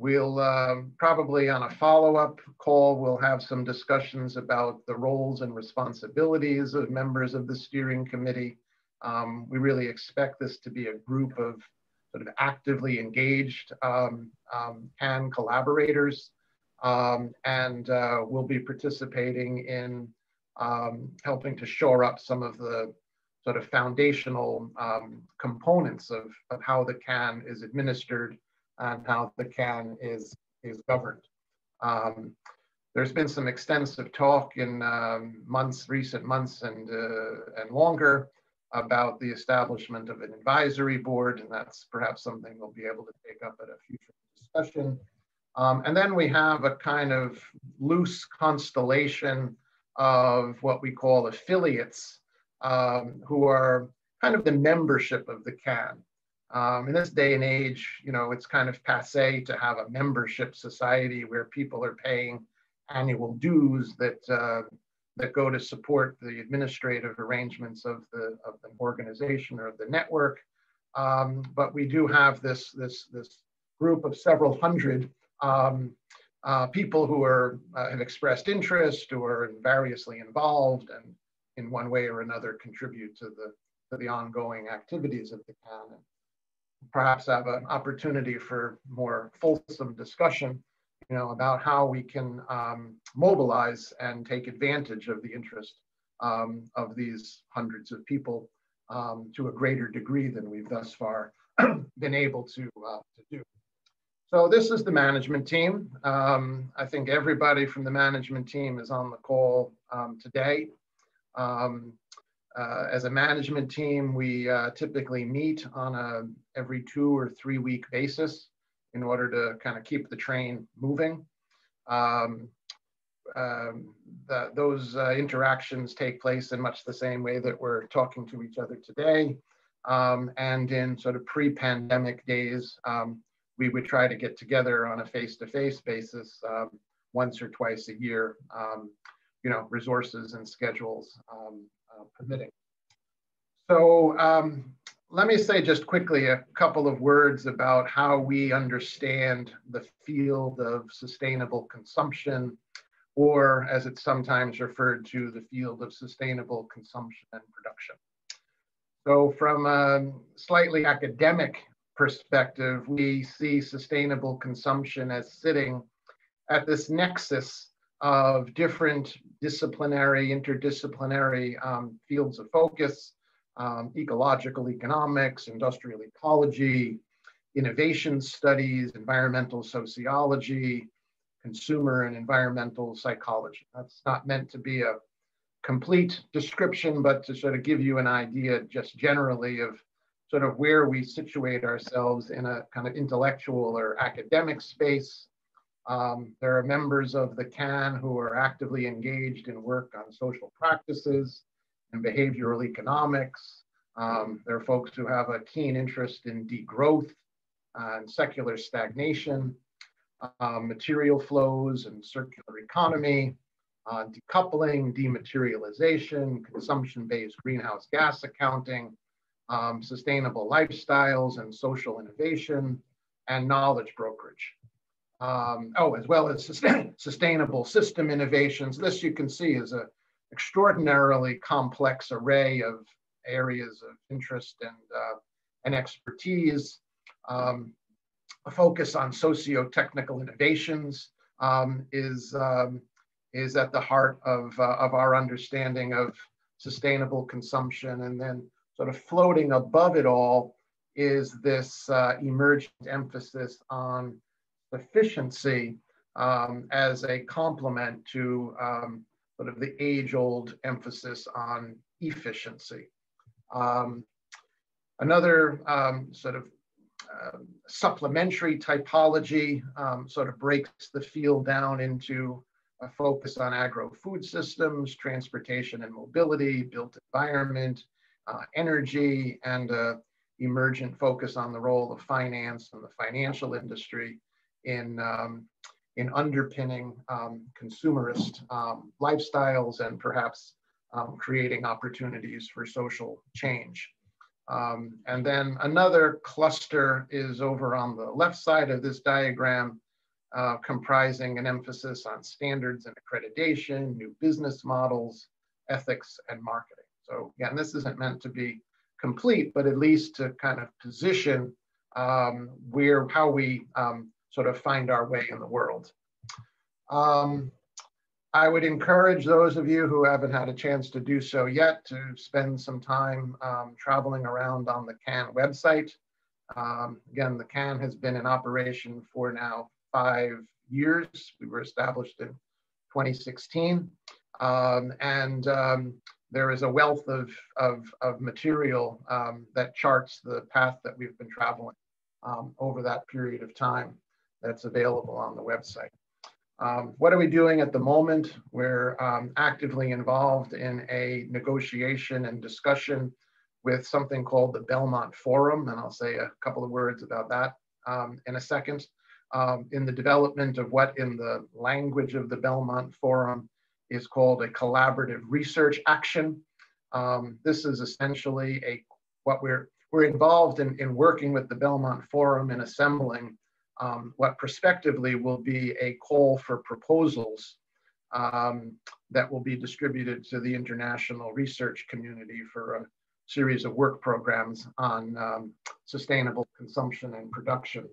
We'll uh, probably on a follow-up call, we'll have some discussions about the roles and responsibilities of members of the steering committee. Um, we really expect this to be a group of sort of actively engaged um, um, KAN collaborators. Um, and uh, we'll be participating in um, helping to shore up some of the sort of foundational um, components of, of how the KAN is administered and how the KAN is, is governed. Um, there's been some extensive talk in um, months, recent months and, uh, and longer about the establishment of an advisory board, and that's perhaps something we'll be able to take up at a future discussion. Um, and then we have a kind of loose constellation of what we call affiliates um, who are kind of the membership of the KAN. Um, in this day and age, you know, it's kind of passe to have a membership society where people are paying annual dues that uh, that go to support the administrative arrangements of the of the organization or the network. Um, but we do have this this this group of several hundred um, uh, people who are uh, have expressed interest or are variously involved and in one way or another contribute to the to the ongoing activities of the KAN. Perhaps have an opportunity for more fulsome discussion, you know, about how we can um, mobilize and take advantage of the interest um, of these hundreds of people um, to a greater degree than we've thus far been able to, uh, to do. So this is the management team. Um, I think everybody from the management team is on the call um, today. Um, uh, as a management team, we uh, typically meet on a every two or three week basis in order to kind of keep the train moving. Um, um, the, those uh, interactions take place in much the same way that we're talking to each other today. Um, and in sort of pre-pandemic days, um, we would try to get together on a face-to-face basis um, once or twice a year, um, you know, resources and schedules permitting. So um, let me say just quickly a couple of words about how we understand the field of sustainable consumption, or as it's sometimes referred to, the field of sustainable consumption and production. So from a slightly academic perspective, we see sustainable consumption as sitting at this nexus of different disciplinary, interdisciplinary um, fields of focus, um, ecological economics, industrial ecology, innovation studies, environmental sociology, consumer and environmental psychology. That's not meant to be a complete description, but to sort of give you an idea just generally of sort of where we situate ourselves in a kind of intellectual or academic space. Um, there are members of the KAN who are actively engaged in work on social practices and behavioral economics. Um, there are folks who have a keen interest in degrowth and secular stagnation, um, material flows and circular economy, uh, decoupling, dematerialization, consumption-based greenhouse gas accounting, um, sustainable lifestyles and social innovation, and knowledge brokerage. Um, oh, as well as sustain sustainable system innovations. This you can see is an extraordinarily complex array of areas of interest and, uh, and expertise. Um, a focus on socio-technical innovations um, is, um, is at the heart of, uh, of our understanding of sustainable consumption. And then sort of floating above it all is this uh, emergent emphasis on efficiency um, as a complement to um, sort of the age-old emphasis on efficiency. Um, another um, sort of uh, supplementary typology sort of breaks the field down into a focus on agro-food systems, transportation and mobility, built environment, uh, energy, and uh, emergent focus on the role of finance and the financial industry in, um, in underpinning um, consumerist um, lifestyles and perhaps um, creating opportunities for social change. And then another cluster is over on the left side of this diagram uh, comprising an emphasis on standards and accreditation, new business models, ethics, and marketing. So again, this isn't meant to be complete, but at least to kind of position um, where, how we um, sort of find our way in the world. Um, I would encourage those of you who haven't had a chance to do so yet to spend some time um, traveling around on the KAN website. Um, again, the KAN has been in operation for now five years. We were established in 2016. Um, and um, there is a wealth of, of, of material um, that charts the path that we've been traveling over that period of time that's available on the website. Um, what are we doing at the moment? We're um, actively involved in a negotiation and discussion with something called the Belmont Forum, and I'll say a couple of words about that um, in a second, um, in the development of what in the language of the Belmont Forum is called a collaborative research action. Um, this is essentially a what we're we're involved in, in working with the Belmont Forum and assembling um, what prospectively will be a call for proposals um, that will be distributed to the international research community for a series of work programs on um, sustainable consumption and production.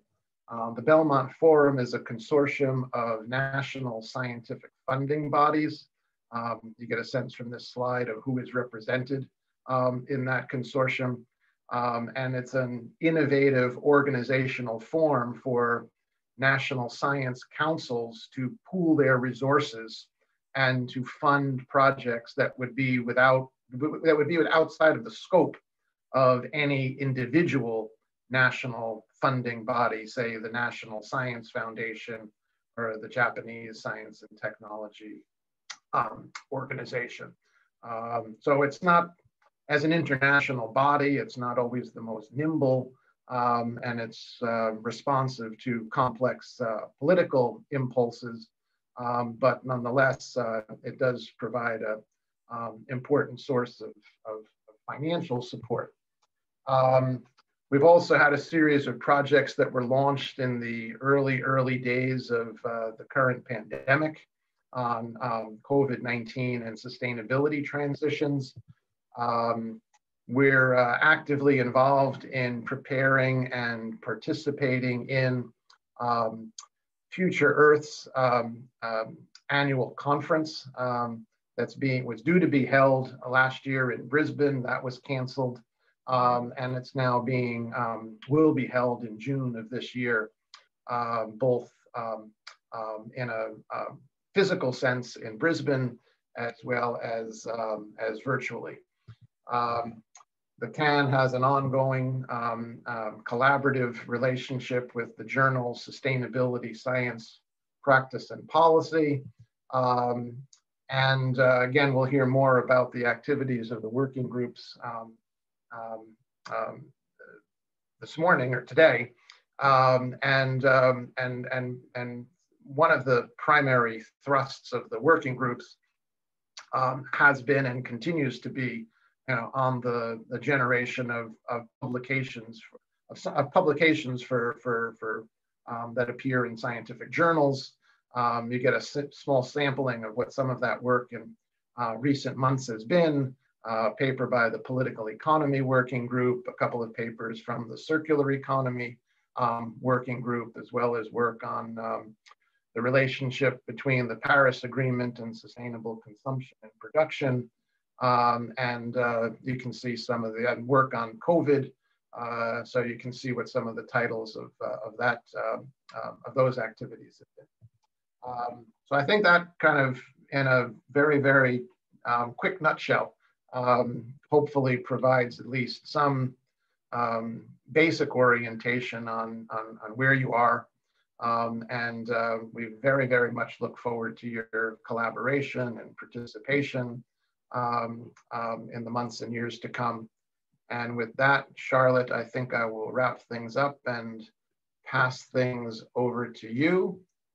Um, the Belmont Forum is a consortium of national scientific funding bodies. Um, you get a sense from this slide of who is represented um, in that consortium. Um, and it's an innovative organizational form for national science councils to pool their resources and to fund projects that would be without that would be outside of the scope of any individual national funding body, say the National Science Foundation or the Japanese Science and Technology um, Organization. Um, so it's not as an international body, it's not always the most nimble um, and it's uh, responsive to complex uh, political impulses, um, but nonetheless, uh, it does provide an um, important source of, of, financial support. Um, we've also had a series of projects that were launched in the early, early days of uh, the current pandemic on um, COVID-19 and sustainability transitions. Um, we're uh, actively involved in preparing and participating in um, Future Earth's um, um, annual conference um, that's being was due to be held last year in Brisbane. That was canceled, um, and it's now being um, will be held in June of this year, uh, both in a, a, physical sense in Brisbane as well as as virtually. Um, the KAN has an ongoing um, um, collaborative relationship with the journal Sustainability Science Practice and Policy. Um, and uh, again, we'll hear more about the activities of the working groups um, um, um, this morning or today. and, and, and, and one of the primary thrusts of the working groups has been and continues to be you know, on the, the generation of, of publications of, of publications for, for, for um, that appear in scientific journals. Um, you get a small sampling of what some of that work in uh, recent months has been. Uh, a paper by the Political Economy Working Group, a couple of papers from the Circular Economy um, Working Group, as well as work on um, the relationship between the Paris Agreement and sustainable consumption and production. Um, and uh, you can see some of the work on COVID. Uh, so you can see what some of the titles of, uh, of that, um, um, of those activities have been. Um, so I think that kind of in a very, very um, quick nutshell, um, hopefully provides at least some basic orientation on, on, on, where you are. and uh, we very, very much look forward to your collaboration and participation um, um, in the months and years to come. And with that, Charlotte, I think I will wrap things up and pass things over to you.